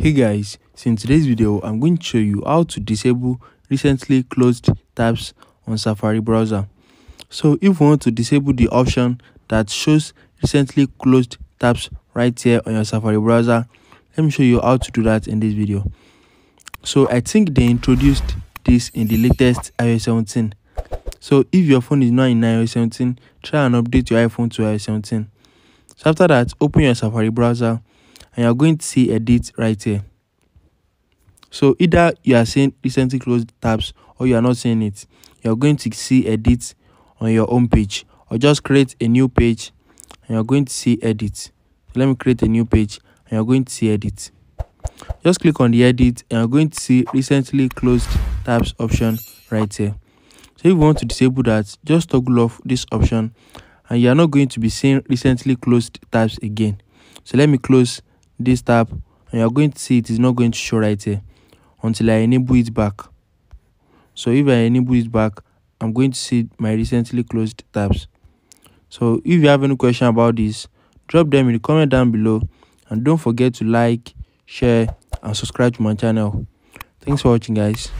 Hey guys, so in today's video I'm going to show you how to disable recently closed tabs on Safari browser. So if you want to disable the option that shows recently closed tabs right here on your Safari browser, let me show you how to do that in this video. So I think they introduced this in the latest iOS 17. So if your phone is not in iOS 17, try and update your iPhone to iOS 17. So after that, open your Safari browser and you're going to see edit right here. So either you are seeing recently closed tabs or you are not seeing it you're going to see edit on your home page or just create a new page and you're going to see edit. Let me create a new page and you're going to see edit. Just click on the edit and you're going to see recently closed tabs option right here. So if you want to disable that just toggle off this option and you are not going to be seeing recently closed tabs again. So let me close this tab and you're going to see it is not going to show right here until I enable it back. So if I enable it back, I'm going to see my recently closed tabs. So if you have any question about this, drop them in the comment down below and don't forget to like, share and subscribe to my channel. Thanks for watching guys.